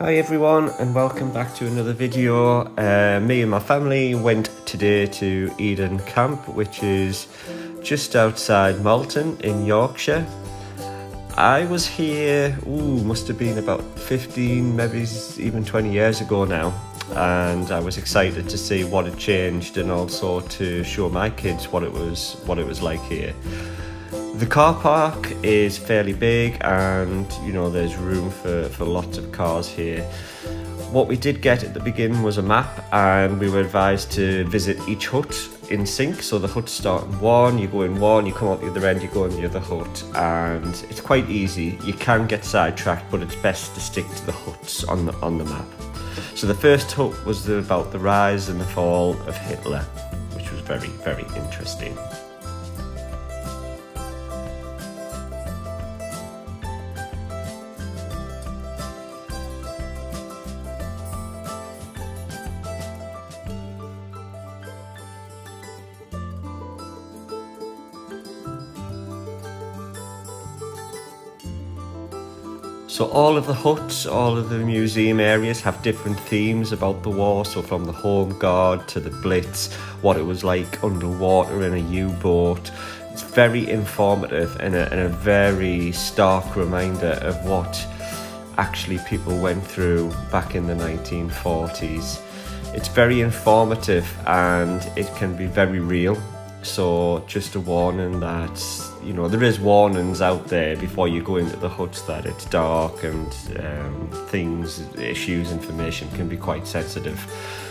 Hi everyone and welcome back to another video. Uh, me and my family went today to Eden Camp which is just outside Malton in Yorkshire. I was here, ooh, must have been about 15, maybe even 20 years ago now and I was excited to see what had changed and also to show my kids what it was what it was like here. The car park is fairly big and you know there's room for, for lots of cars here. What we did get at the beginning was a map and we were advised to visit each hut in sync. So the huts start in one, you go in one, you come out the other end, you go in the other hut and it's quite easy. You can get sidetracked but it's best to stick to the huts on the, on the map. So the first hut was about the rise and the fall of Hitler, which was very, very interesting. So all of the huts, all of the museum areas have different themes about the war. So from the Home Guard to the Blitz, what it was like underwater in a U-boat. It's very informative and a, and a very stark reminder of what actually people went through back in the 1940s. It's very informative and it can be very real. So just a warning that you know there is warnings out there before you go into the huts that it's dark and um, things issues information can be quite sensitive.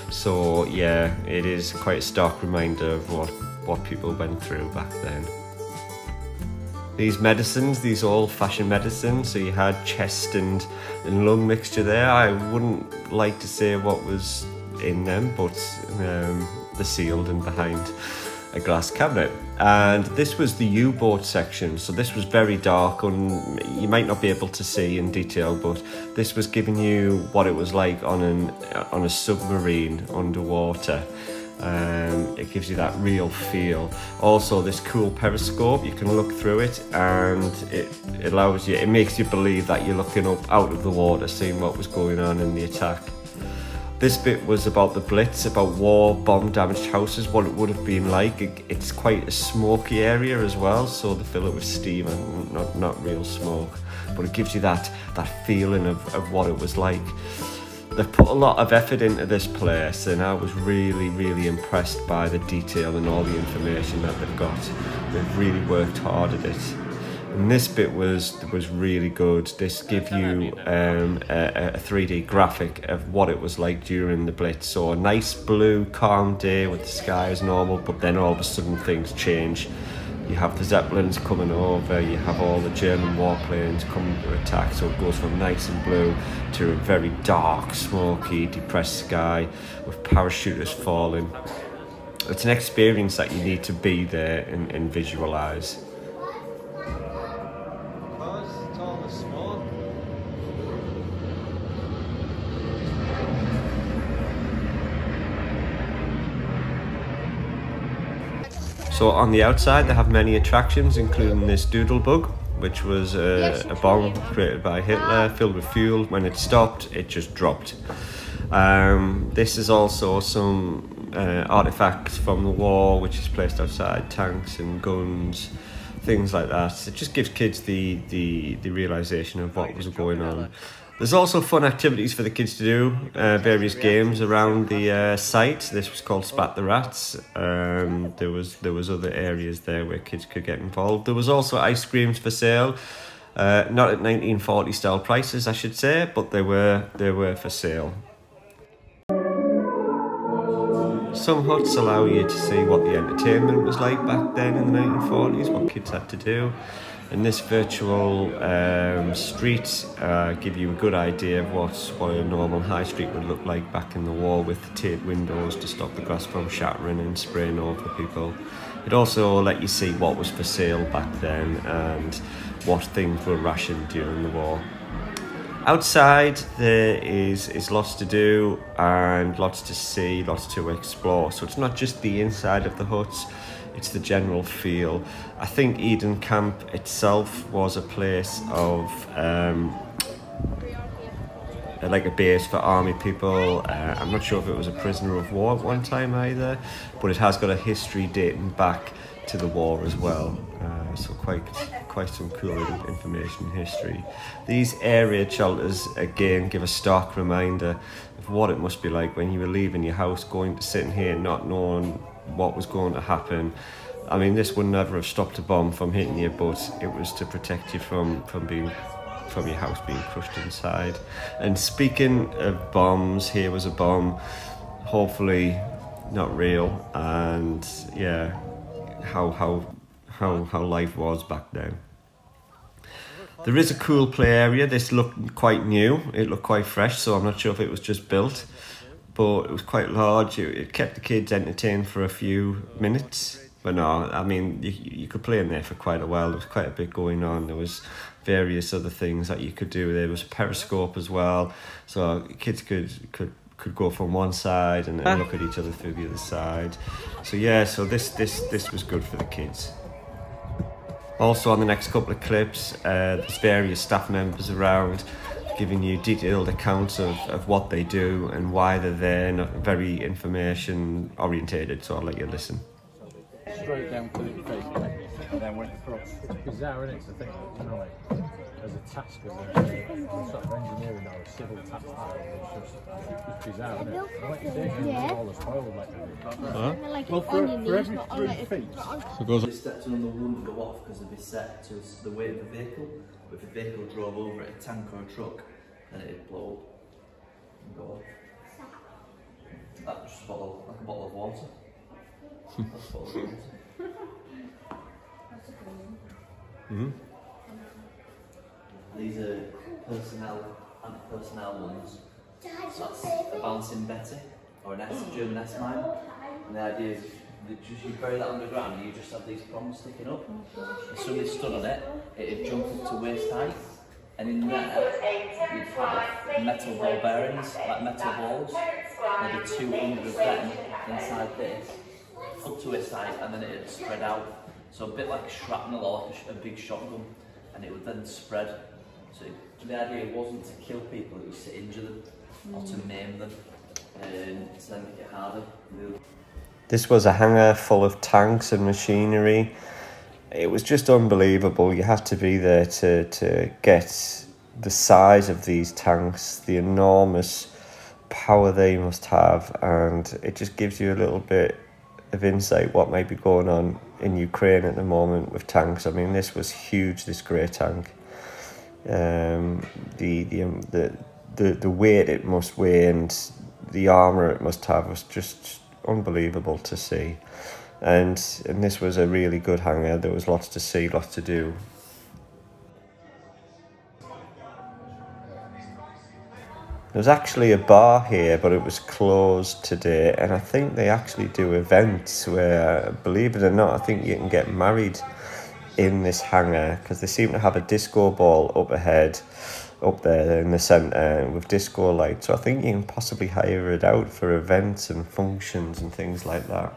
So yeah it is quite a stark reminder of what what people went through back then. These medicines these old-fashioned medicines so you had chest and, and lung mixture there. I wouldn't like to say what was in them but um, they're sealed and behind a glass cabinet. And this was the U-boat section, so this was very dark and you might not be able to see in detail, but this was giving you what it was like on an on a submarine underwater. Um, it gives you that real feel. Also, this cool periscope, you can look through it and it, it allows you, it makes you believe that you're looking up out of the water, seeing what was going on in the attack. This bit was about the Blitz, about war, bomb damaged houses, what it would have been like. It's quite a smoky area as well, so they fill it with steam and not, not real smoke. But it gives you that, that feeling of, of what it was like. They've put a lot of effort into this place and I was really, really impressed by the detail and all the information that they've got. They've really worked hard at it. And this bit was was really good. This give you um, a, a 3D graphic of what it was like during the Blitz. So a nice blue, calm day with the sky as normal, but then all of a sudden things change. You have the Zeppelins coming over, you have all the German warplanes coming to attack, so it goes from nice and blue to a very dark, smoky, depressed sky with parachutists falling. It's an experience that you need to be there and, and visualise. So on the outside they have many attractions including this Doodlebug which was a, a bomb created by Hitler filled with fuel. When it stopped it just dropped. Um, this is also some uh, artifacts from the war which is placed outside, tanks and guns, things like that. It just gives kids the, the, the realisation of what was going on. There's also fun activities for the kids to do, uh, various games around the uh, site. This was called Splat the Rats. Um, there was there was other areas there where kids could get involved. There was also ice creams for sale, uh, not at 1940 style prices, I should say, but they were they were for sale. Some huts allow you to see what the entertainment was like back then in the 1940s, what kids had to do and this virtual um, street uh, give you a good idea of what, what a normal high street would look like back in the war with the taped windows to stop the glass from shattering and spraying over people. It also let you see what was for sale back then and what things were rationed during the war. Outside there is, is lots to do and lots to see, lots to explore. So it's not just the inside of the huts, it's the general feel. I think Eden Camp itself was a place of um, like a base for army people. Uh, I'm not sure if it was a prisoner of war at one time either, but it has got a history dating back to the war as well. Uh, so quite quite some cool information history. These area shelters again give a stark reminder of what it must be like when you were leaving your house, going to sit in here, not knowing what was going to happen. I mean, this would never have stopped a bomb from hitting you, but it was to protect you from from being from your house being crushed inside. And speaking of bombs, here was a bomb, hopefully not real, and yeah, how how how how life was back then. There is a cool play area. This looked quite new. It looked quite fresh, so I'm not sure if it was just built, but it was quite large. It, it kept the kids entertained for a few minutes. But no, I mean, you, you could play in there for quite a while. There was quite a bit going on. There was various other things that you could do. There was a periscope as well, so kids could could could go from one side and, and look at each other through the other side. So yeah, so this this this was good for the kids. Also on the next couple of clips, uh, there's various staff members around giving you detailed accounts of, of what they do and why they're there, not very information orientated, so I'll let you listen. Straight down to the face and then went across. It's bizarre, isn't it, to think, you know, like, as a task of a, a sort of engineering or a civil task it's just it's bizarre, isn't it? Like you say, yeah. all the spoiled like huh? Well, for, for every three feet, so goes they stepped on the wouldn't go off because they'd be set to the weight of the vehicle. But if a vehicle drove over it, a tank or a truck, then it'd blow up and go off. That's just a bottle, like a bottle of water. That's a bottle of water. Mm-hmm. These are personnel, anti-personnel ones. So that's a bouncing Betty, or an S, German S-mine. And the idea is that just you bury that underground and you just have these prongs sticking up. If somebody stood on it, it'd jump up to waist height. And in there, you'd have metal ball bearings, like metal balls. Maybe 200 of them inside this, up to waist height, and then it'd spread out so a bit like shrapnel or like a, a big shotgun, and it would then spread. So the idea wasn't to kill people, it was to injure them mm. or to maim them, and to then make it harder. This was a hangar full of tanks and machinery. It was just unbelievable. You have to be there to, to get the size of these tanks, the enormous power they must have, and it just gives you a little bit of insight what might be going on in Ukraine at the moment with tanks. I mean, this was huge. This grey tank, um, the the um, the the the weight it must weigh and the armor it must have was just unbelievable to see. And and this was a really good hangar. There was lots to see, lots to do. There's actually a bar here, but it was closed today, and I think they actually do events where, believe it or not, I think you can get married in this hangar because they seem to have a disco ball up ahead, up there in the centre with disco lights. So I think you can possibly hire it out for events and functions and things like that.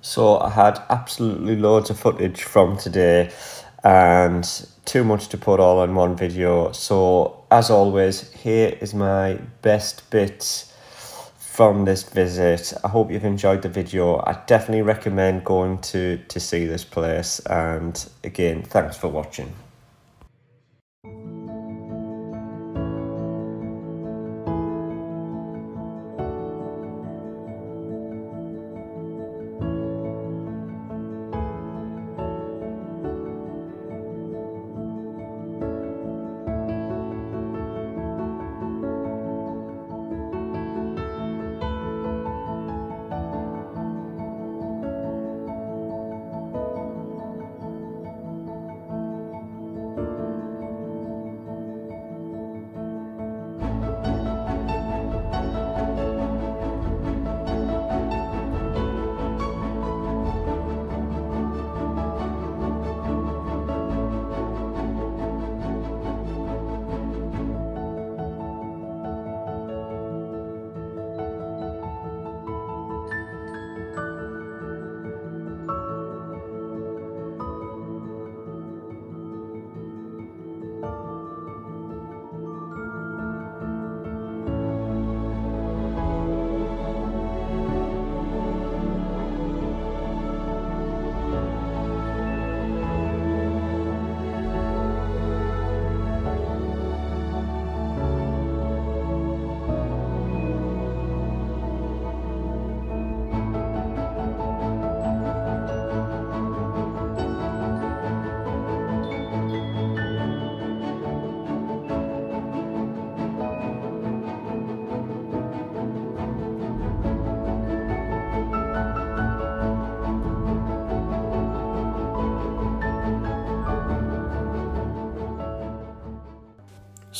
So I had absolutely loads of footage from today and too much to put all in one video. So as always, here is my best bits from this visit. I hope you've enjoyed the video. I definitely recommend going to, to see this place. And again, thanks for watching.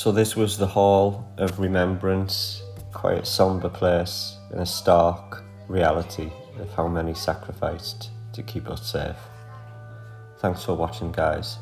So this was the Hall of Remembrance, quite a somber place in a stark reality of how many sacrificed to keep us safe. Thanks for watching guys.